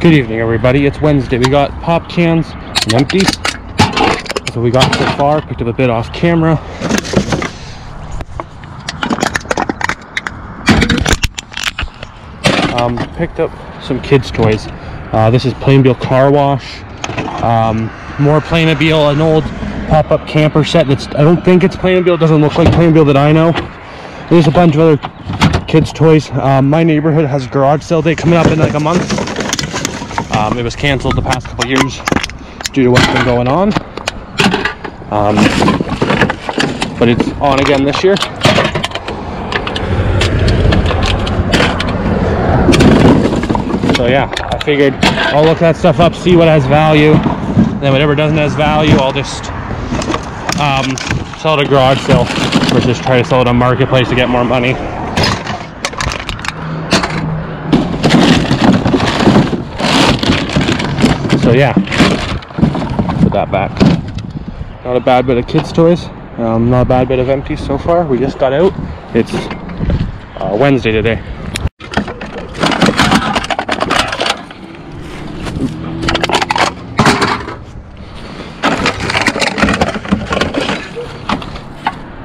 Good evening, everybody. It's Wednesday. We got pop cans and empties. That's what we got so far. Picked up a bit off camera. Um, picked up some kids' toys. Uh, this is Playmobil Car Wash. Um, more Playmobil, an old pop-up camper set that's, I don't think it's Playmobil. It doesn't look like Playmobil that I know. There's a bunch of other kids' toys. Um, my neighborhood has garage sale day coming up in like a month. Um, it was canceled the past couple years due to what's been going on. Um, but it's on again this year. So yeah, I figured I'll look that stuff up, see what has value. Then whatever doesn't has value, I'll just um, sell it at garage sale versus try to sell it on marketplace to get more money. So yeah, put that back. Not a bad bit of kids' toys. Um, not a bad bit of empties so far. We just got out. It's uh, Wednesday today.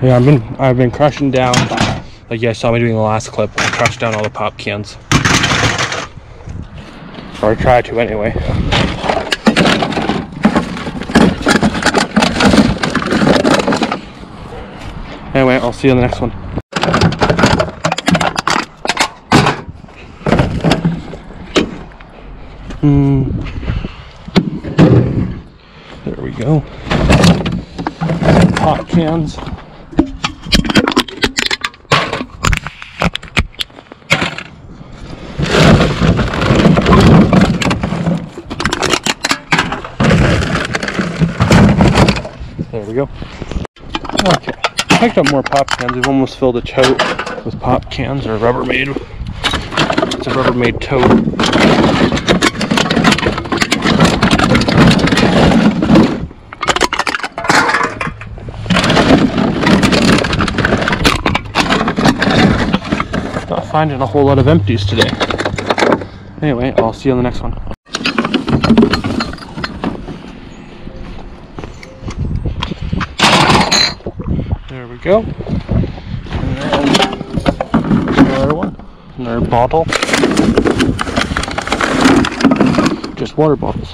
Yeah, I've been I've been crushing down like you guys saw me doing the last clip. I crushed down all the pop cans. Or I try to anyway. Anyway, I'll see you in the next one. Hmm. There we go. Pop cans. There we go. Picked up more pop cans. We've almost filled a tote with pop cans or Rubbermaid. It's a Rubbermaid tote. Not finding a whole lot of empties today. Anyway, I'll see you on the next one. There we go. And then another one. Another bottle. Just water bottles.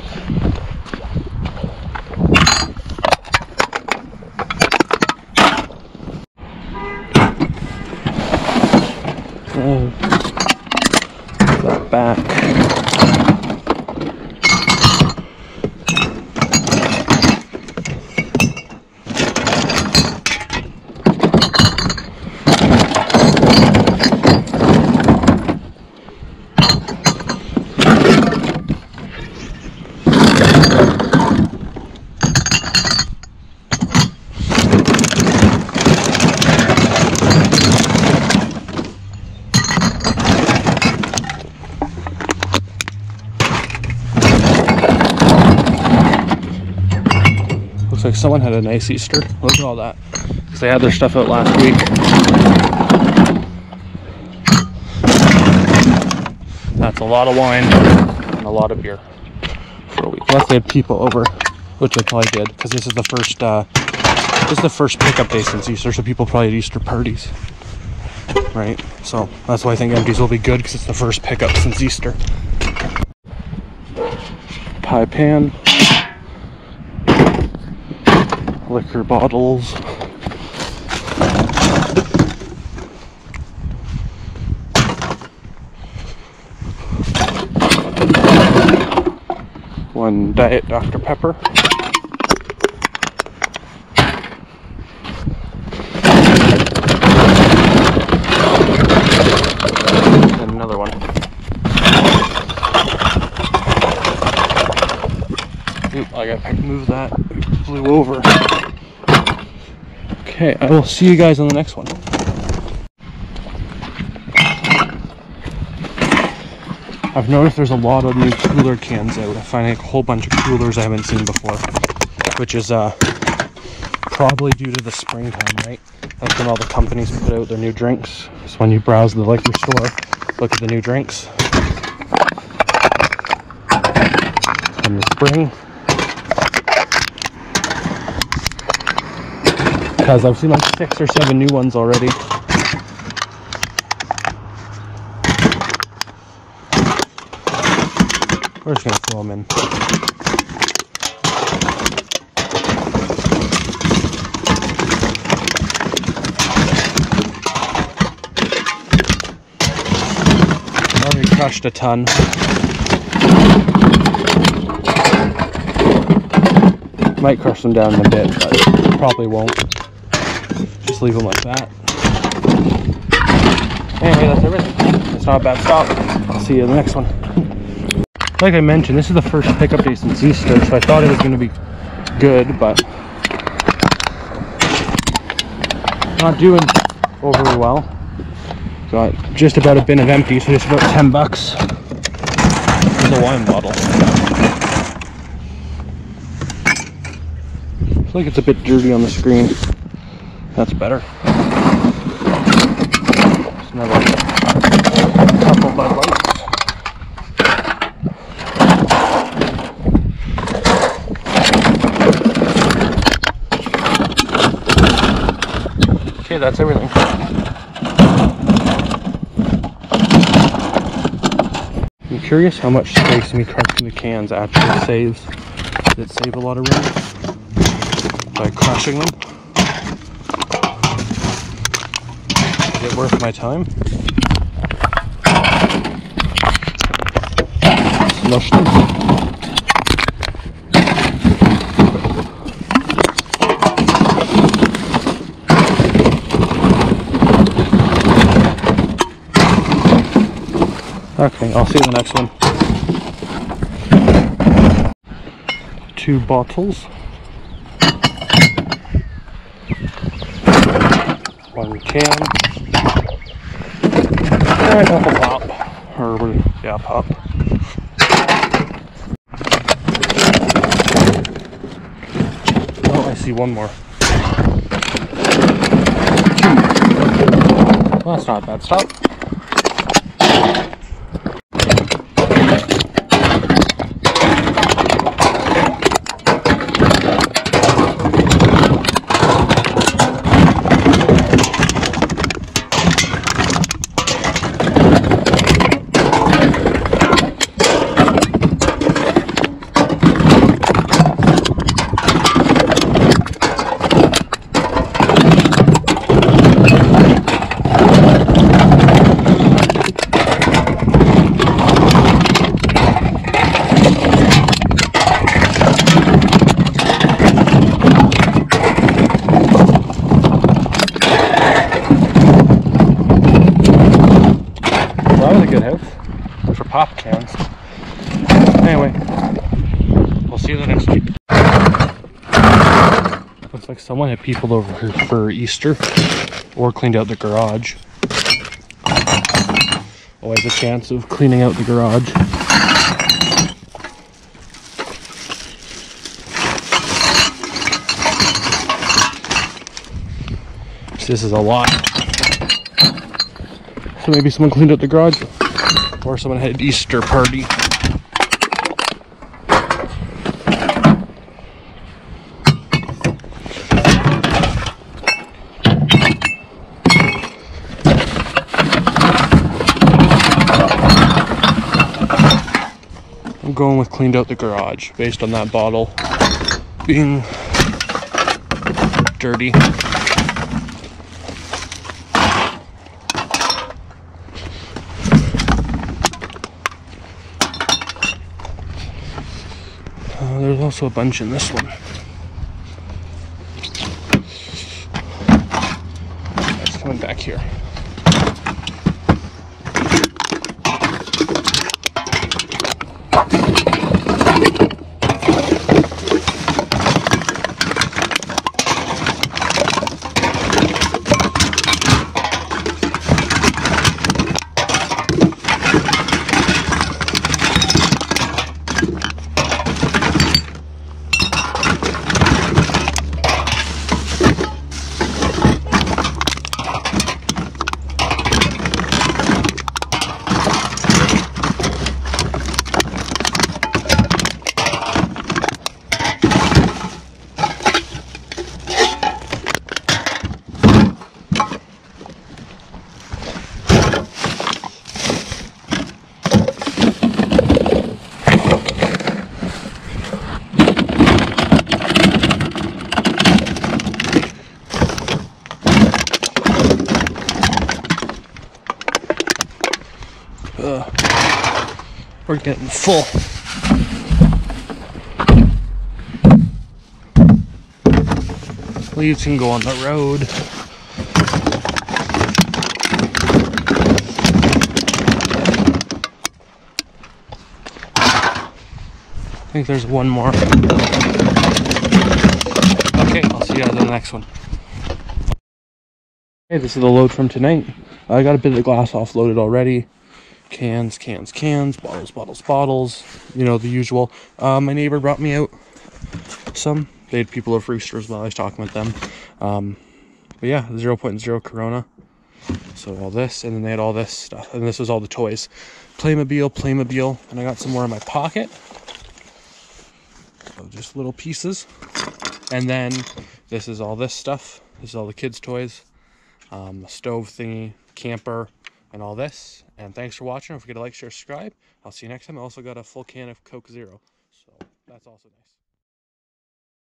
Oh. That back. Looks like someone had a nice Easter. Look at all that. Because they had their stuff out last week. That's a lot of wine and a lot of beer for a week. Unless they had people over, which they probably did, because this is the first uh, this is the first pickup day since Easter, so people probably had Easter parties. Right? So that's why I think empties will be good because it's the first pickup since Easter. Pie pan. Liquor bottles. One Diet Dr. Pepper. And another one. Oop, I gotta move that. It flew over. Okay, I will see you guys on the next one. I've noticed there's a lot of new cooler cans out. I find like a whole bunch of coolers I haven't seen before, which is uh, probably due to the springtime, right? That's when all the companies put out their new drinks. So when you browse the liquor store, look at the new drinks. on the spring. Because I've seen like six or seven new ones already. We're just gonna throw them in. Already crushed a ton. Might crush them down in a bit, but probably won't. Just leave them like that. Anyway, that's everything. It's not a bad stop. I'll see you in the next one. Like I mentioned, this is the first pickup day since Easter, so I thought it was going to be good, but not doing overly well. Got just about a bin of empty, so just about 10 bucks for a wine bottle. I feel like it's a bit dirty on the screen. That's better. Bud Lights. Okay, that's everything. I'm curious how much space me crushing the cans actually saves. Does it save a lot of room by crushing them? Is it worth my time? Okay, I'll see you in the next one. Two bottles. One can. Pop. Or, yeah, pop. Oh, I see one more. Well, that's not a bad stop. Well, that was a good house for pop cans. Anyway, we'll see you the next week. Looks like someone had people over here for Easter or cleaned out the garage. Always a chance of cleaning out the garage. This is a lot. So maybe someone cleaned out the garage or someone had an Easter party. Going with cleaned out the garage based on that bottle being dirty. Uh, there's also a bunch in this one. It's coming back here. We're getting full. Leaves can go on the road. I think there's one more. Okay, I'll see you on the next one. Hey, this is the load from tonight. I got a bit of the glass offloaded already. Cans, cans, cans, bottles, bottles, bottles. You know, the usual. Uh, my neighbor brought me out some. They had people of roosters while I was talking with them. Um, but yeah, 0.0 Corona. So all this, and then they had all this stuff. And this was all the toys. Playmobil, Playmobil. And I got some more in my pocket. So just little pieces. And then this is all this stuff. This is all the kids' toys. Um, stove thingy, camper, and all this. And thanks for watching. Don't forget to like, share, subscribe. I'll see you next time. I also got a full can of Coke Zero. So that's also nice.